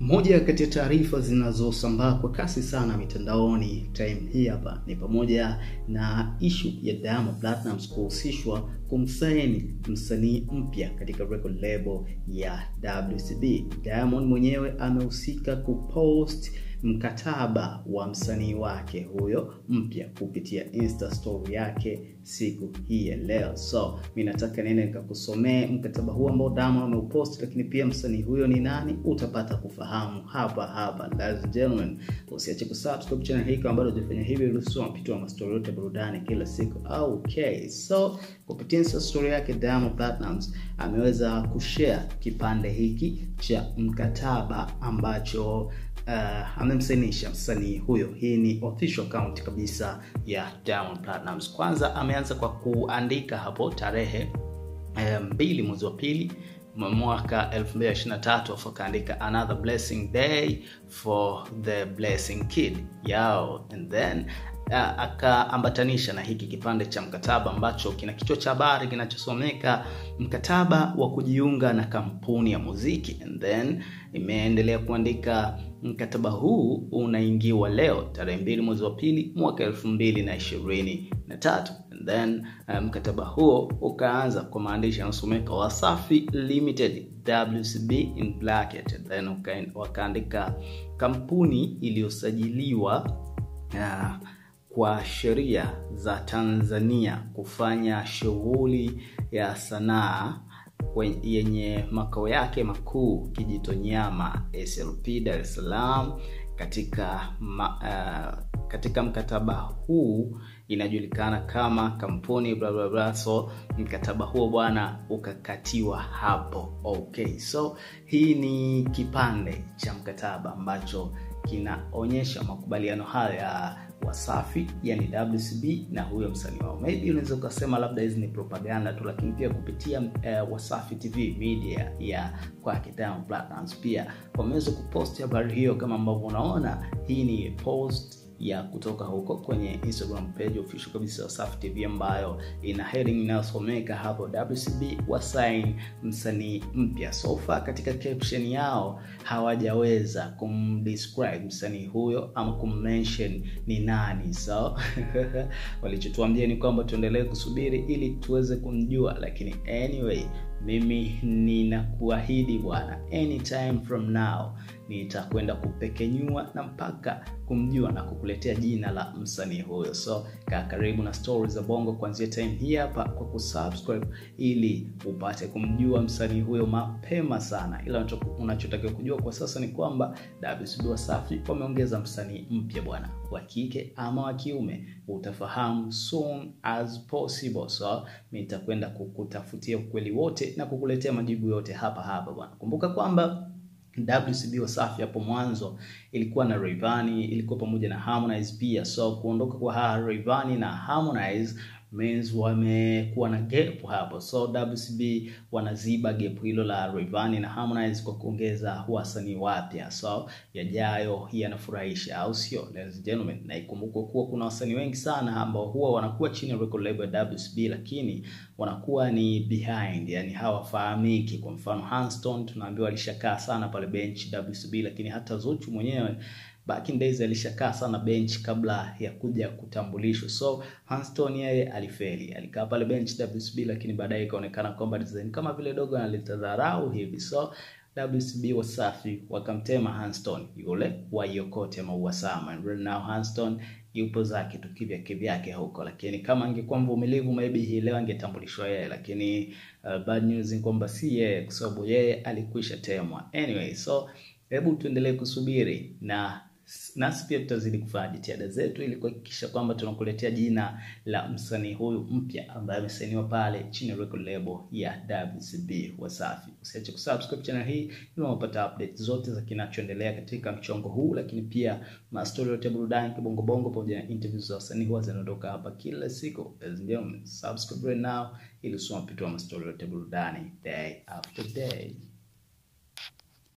Moja kati ya taarifa zinazosambaa kwa kasi sana mitandaoni time hii hapa ni pamoja na ishu ya Diamond Platnumz kuhusishwa kumsaini msanii mpya katika record label ya WCB. Diamond mwenyewe amehusika kupost mkataba wa msanii wake huyo mpya kupitia Insta story yake siku hii ya leo. So mi nataka nene nikakusomee mkataba huu ambao Diamond ameupost, lakini pia msanii huyo ni nani utapata kufahamu hapa hapa. Usiache kusubscribe channel hii kama bado hujafanya hivyo, ruhusiwa mpito wa mastori yote burudani kila siku. Okay, so kupitia Insta story yake Diamond Platnumz ameweza kushare kipande hiki cha mkataba ambacho uh, amemsainisha msanii huyo. Hii ni official account kabisa ya Diamond Platnumz. Kwanza ameanza kwa kuandika hapo tarehe mbili um, mwezi wa pili mwaka 2023 afu akaandika another blessing day for the blessing kid yao and then akaambatanisha na hiki kipande cha mkataba ambacho kina kichwa cha habari kinachosomeka mkataba wa kujiunga na kampuni ya muziki. And then imeendelea kuandika mkataba huu unaingiwa leo tarehe mbili mwezi wa pili mwaka elfu mbili na ishirini na tatu. And then mkataba um, huo ukaanza kwa maandishi yanayosomeka Wasafi Limited WCB in bracket then wakaandika kampuni iliyosajiliwa uh, kwa sheria za Tanzania kufanya shughuli ya sanaa yenye makao yake makuu Kijitonyama SLP Dar es Salaam. Katika ma, uh, katika mkataba huu inajulikana kama kampuni bla bla bla. So mkataba huo bwana ukakatiwa hapo. Okay, so hii ni kipande cha mkataba ambacho kinaonyesha makubaliano haya ya Wasafi yani WCB na huyo msanii wao. Maybe unaweza ukasema labda hizi ni propaganda tu, lakini pia kupitia uh, Wasafi TV media ya kwake Diamond pia wameweza kupost habari hiyo, kama ambavyo unaona. Hii ni post ya kutoka huko kwenye Instagram page official kabisa Wasafi TV ambayo ina heading inayosomeka hapo WCB wasain msanii mpya. sofa katika caption yao hawajaweza kumdescribe msanii huyo ama kummention ni nani, so walichotuambia ni kwamba tuendelee kusubiri ili tuweze kumjua, lakini anyway mimi ninakuahidi bwana, anytime from now nitakwenda kupekenyua na mpaka kumjua na kukuletea jina la msanii huyo. So kaa karibu na stories za Bongo kuanzia time hii hapa kwa kusubscribe, ili upate kumjua msanii huyo mapema sana. Ila unachotakiwa kujua kwa sasa ni kwamba WCB Wasafi wameongeza msanii mpya bwana, wa kike ama wa kiume, utafahamu soon as possible. So nitakwenda kukutafutia ukweli wote na kukuletea majibu yote hapa hapa bwana. Kumbuka kwamba WCB Wasafi hapo mwanzo ilikuwa na Rayvanny, ilikuwa pamoja na Harmonize pia. So kuondoka kwa Rayvanny na Harmonize means wamekuwa na gap hapo, so WCB wanaziba gap hilo la Rayvanny na Harmonize kwa kuongeza wasanii wapya. So yajayo yanafurahisha, au sio? Ladies and gentlemen, na ikumbukwe kuwa kuna wasanii wengi sana ambao huwa wanakuwa chini ya record label ya WCB, lakini wanakuwa ni behind, yani hawafahamiki. Kwa mfano Hanston tunaambiwa alishakaa sana pale bench WCB, lakini hata Zuchu mwenyewe back in days alishakaa sana bench kabla ya kuja kutambulishwa. So Hanston yeye alifeli, alikaa pale bench WCB, lakini baadaye ikaonekana kwamba design kama vile dogo analitadharau hivi. So WCB Wasafi wakamtema Hanston yule wa yokote maua sama. And right now Hanston yupo zake tu kivya kivyake huko, lakini kama angekuwa mvumilivu maybe hii leo angetambulishwa yeye, lakini uh, bad news ni kwamba si yeye, kwa sababu yeye alikwisha temwa. Anyway, so hebu tuendelee kusubiri na nasi pia tutazidi kufanya jitihada zetu ili kuhakikisha kwamba tunakuletea jina la msanii huyu mpya ambaye amesainiwa pale chini ya record label ya WCB Wasafi. Usiache kusubscribe channel hii ili unapata update zote za kinachoendelea katika mchongo huu, lakini pia mastori yote burudani kibongo bongo pamoja na interviews za wasanii huwa zinaondoka hapa kila siku. Subscribe right now ili usipitwe mastori yote burudani day after day.